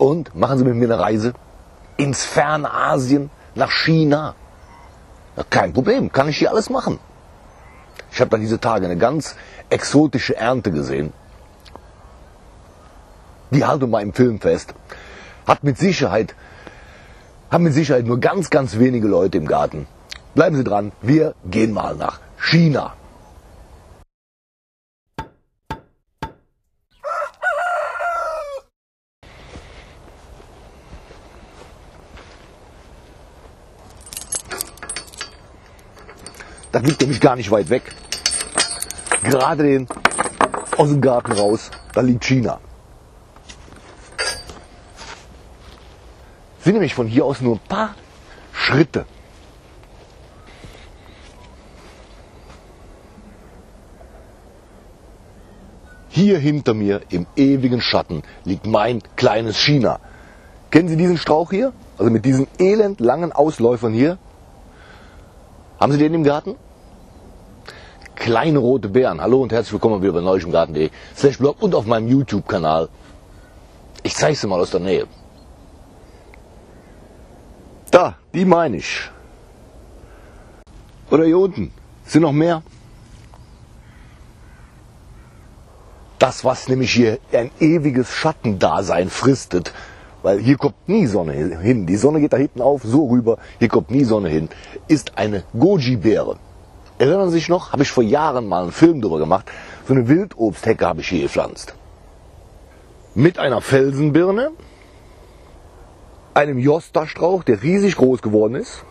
Und machen Sie mit mir eine Reise ins ferne Asien, nach China. Ja, kein Problem, kann ich hier alles machen. Ich habe da diese Tage eine ganz exotische Ernte gesehen. Die halten mal im Filmfest. Hat mit Sicherheit, haben mit Sicherheit nur ganz, ganz wenige Leute im Garten. Bleiben Sie dran, wir gehen mal nach China. Da liegt nämlich gar nicht weit weg. Gerade den aus dem Garten raus, da liegt China. Sind nämlich von hier aus nur ein paar Schritte. Hier hinter mir im ewigen Schatten liegt mein kleines China. Kennen Sie diesen Strauch hier? Also mit diesen elend langen Ausläufern hier? Haben Sie den im Garten? Kleine rote Beeren. Hallo und herzlich willkommen wieder bei neuischemgarten.de slash blog und auf meinem YouTube-Kanal. Ich zeige sie mal aus der Nähe. Da, die meine ich. Oder hier unten. Sind noch mehr? Das, was nämlich hier ein ewiges Schattendasein fristet, weil hier kommt nie Sonne hin. Die Sonne geht da hinten auf, so rüber, hier kommt nie Sonne hin, ist eine Goji-Beere. Erinnern Sie sich noch? Habe ich vor Jahren mal einen Film darüber gemacht. So eine Wildobsthecke habe ich hier gepflanzt. Mit einer Felsenbirne, einem Josta-Strauch, der riesig groß geworden ist,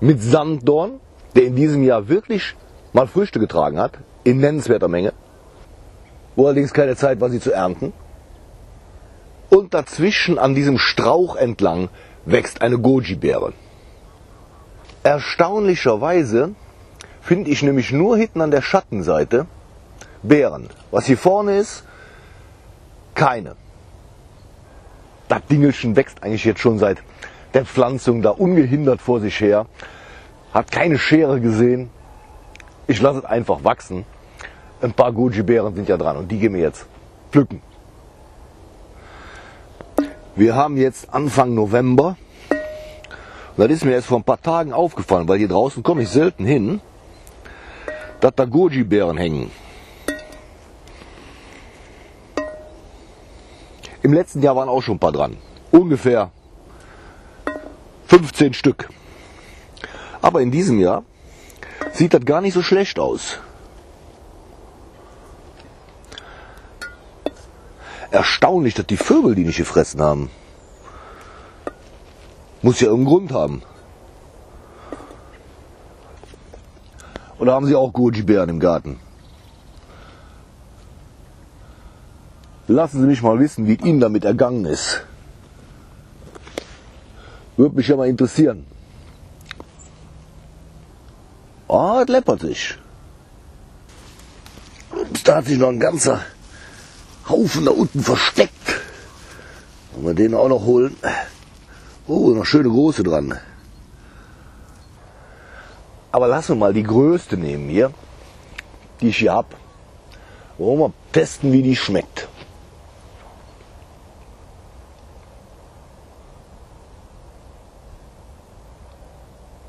mit Sanddorn, der in diesem Jahr wirklich mal Früchte getragen hat, in nennenswerter Menge, wo allerdings keine Zeit war, sie zu ernten. Und dazwischen an diesem Strauch entlang wächst eine Goji-Beere. Erstaunlicherweise finde ich nämlich nur hinten an der Schattenseite Beeren. Was hier vorne ist, keine. Das Dingelchen wächst eigentlich jetzt schon seit der Pflanzung da ungehindert vor sich her. Hat keine Schere gesehen. Ich lasse es einfach wachsen. Ein paar Goji-Beeren sind ja dran und die gehen wir jetzt pflücken. Wir haben jetzt Anfang November. Und das ist mir erst vor ein paar Tagen aufgefallen, weil hier draußen komme ich selten hin, dass da Goji-Beeren hängen. Im letzten Jahr waren auch schon ein paar dran. Ungefähr 15 Stück. Aber in diesem Jahr sieht das gar nicht so schlecht aus. Erstaunlich, dass die Vögel die nicht gefressen haben. Muss ja irgendeinen Grund haben. Oder haben Sie auch Goji-Bären im Garten? Lassen Sie mich mal wissen, wie Ihnen damit ergangen ist. Würde mich ja mal interessieren. Ah, es läppert sich. Da hat sich noch ein ganzer Haufen da unten versteckt. Wollen wir den auch noch holen? Oh, noch schöne große dran. Aber lassen wir mal die größte nehmen hier, die ich hier habe. Wollen wir testen, wie die schmeckt.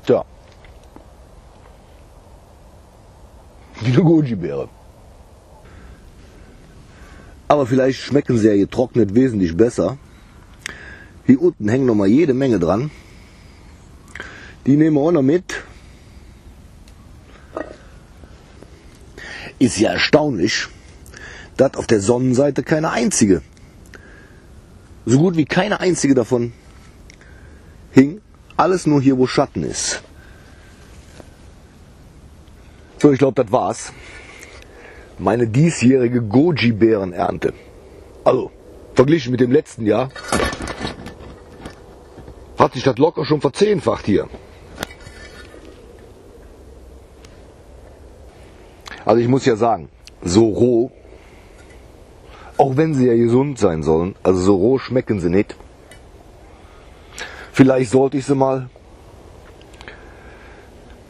Tja. Wie eine Goji-Beere. Aber vielleicht schmecken sie ja getrocknet wesentlich besser. Hier unten hängen noch mal jede Menge dran. Die nehmen wir auch noch mit. Ist ja erstaunlich, dass auf der Sonnenseite keine einzige, so gut wie keine einzige davon hing. Alles nur hier, wo Schatten ist. So, ich glaube, das war's. Meine diesjährige Goji-Beerenernte. Also, verglichen mit dem letzten Jahr, hat sich das locker schon verzehnfacht hier. Also ich muss ja sagen, so roh, auch wenn sie ja gesund sein sollen, also so roh schmecken sie nicht. Vielleicht sollte ich sie mal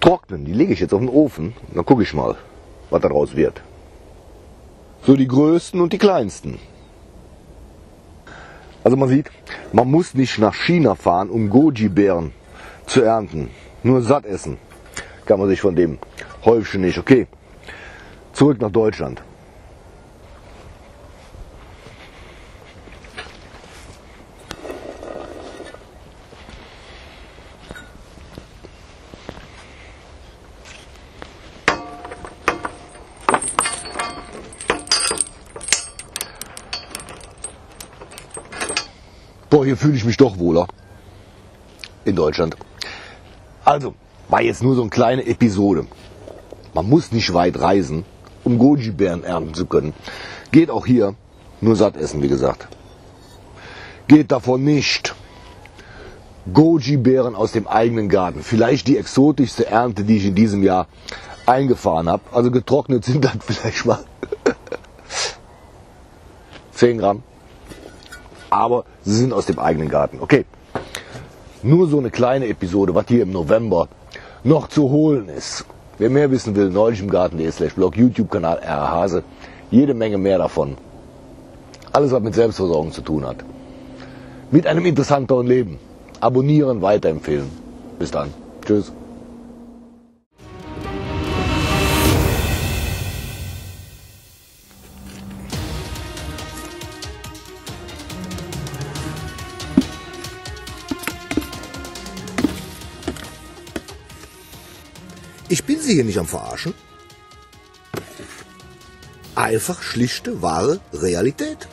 trocknen. Die lege ich jetzt auf den Ofen. Dann gucke ich mal, was daraus wird. So die größten und die kleinsten. Also man sieht, man muss nicht nach China fahren, um Goji-Beeren zu ernten. Nur satt essen kann man sich von dem Häufchen nicht. Okay, zurück nach Deutschland. Boah, hier fühle ich mich doch wohler. In Deutschland. Also, war jetzt nur so eine kleine Episode. Man muss nicht weit reisen, um Goji-Beeren ernten zu können. Geht auch hier, nur satt essen, wie gesagt. Geht davon nicht. Goji-Beeren aus dem eigenen Garten. Vielleicht die exotischste Ernte, die ich in diesem Jahr eingefahren habe. Also getrocknet sind dann vielleicht mal 10 Gramm aber sie sind aus dem eigenen Garten. Okay, nur so eine kleine Episode, was hier im November noch zu holen ist. Wer mehr wissen will, neulich im Garten.de slash blog, YouTube-Kanal R. Hase, jede Menge mehr davon. Alles, was mit Selbstversorgung zu tun hat. Mit einem interessanteren Leben. Abonnieren, weiterempfehlen. Bis dann. Tschüss. Ich bin Sie hier nicht am Verarschen. Einfach schlichte, wahre Realität.